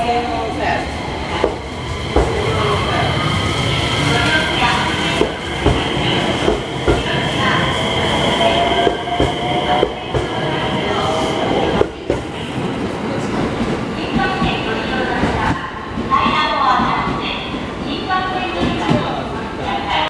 full moon.